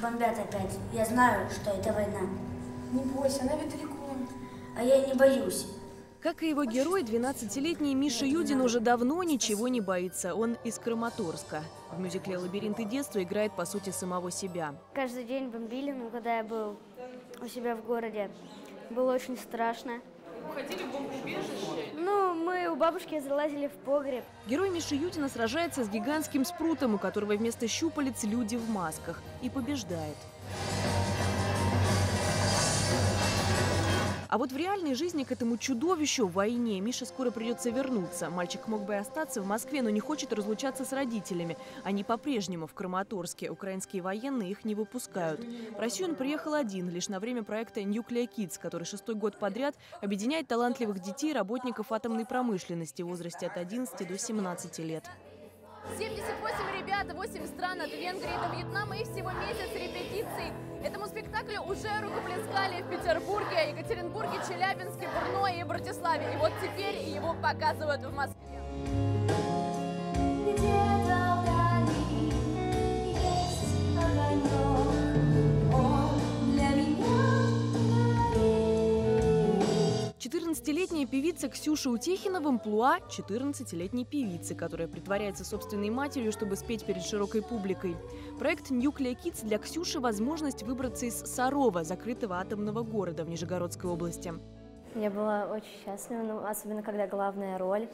бомбят опять. Я знаю, что это война. Не бойся, она ведь далеко. А я не боюсь. Как и его герой, 12-летний Миша Юдин уже давно ничего не боится. Он из Краматорска. В мюзикле «Лабиринты детства» играет, по сути, самого себя. Каждый день бомбили, но когда я был у себя в городе, было очень страшно. Уходили в бомбоубежище? Ну, мы у бабушки залазили в погреб. Герой Миши Юдина сражается с гигантским спрутом, у которого вместо щупалец люди в масках, и побеждает. А вот в реальной жизни к этому чудовищу в войне Мише скоро придется вернуться. Мальчик мог бы и остаться в Москве, но не хочет разлучаться с родителями. Они по-прежнему в Краматорске. Украинские военные их не выпускают. В Россию он приехал один, лишь на время проекта Nuclear Kids, который шестой год подряд объединяет талантливых детей работников атомной промышленности в возрасте от 11 до 17 лет. 78 ребят, 8 стран от Венгрии до Вьетнама и всего месяц репетиций. Этому спектаклю уже рукоплескали в Петербурге, Екатеринбурге, Челябинске, Бурно и Братиславе. И вот теперь его показывают в Москве. 14-летняя певица Ксюша Утехина в амплуа 14-летней певицы, которая притворяется собственной матерью, чтобы спеть перед широкой публикой. Проект Nuclear Kids для Ксюши – возможность выбраться из Сарова, закрытого атомного города в Нижегородской области. Я была очень счастлива, ну, особенно когда главная роль.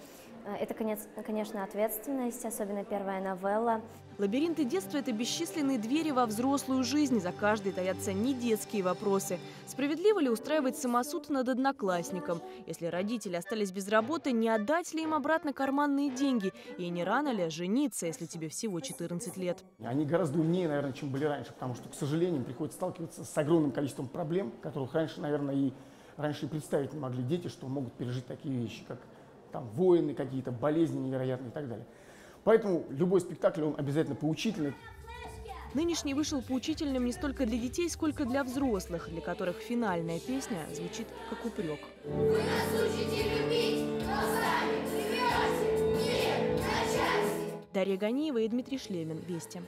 Э, Это, конец- конечно, ответственность, особенно первая новелла. Лабиринты детства – это бесчисленные двери во взрослую жизнь. За каждой таятся не детские вопросы. Справедливо ли устраивать самосуд над одноклассником? Если родители остались без работы, не отдать ли им обратно карманные деньги? И не рано ли жениться, если тебе всего 14 лет? Они гораздо умнее, наверное, чем были раньше, потому что, к сожалению, приходится сталкиваться с огромным количеством проблем, которых раньше, наверное, и раньше представить не могли дети, что могут пережить такие вещи, как там войны какие-то, болезни невероятные и так далее. Поэтому любой спектакль, он обязательно поучительный. Нынешний вышел поучительным не столько для детей, сколько для взрослых, для которых финальная песня звучит как упрек. Вы нас учите любить, но сами мир на части. Дарья Ганиева и Дмитрий Шлемин. Вести.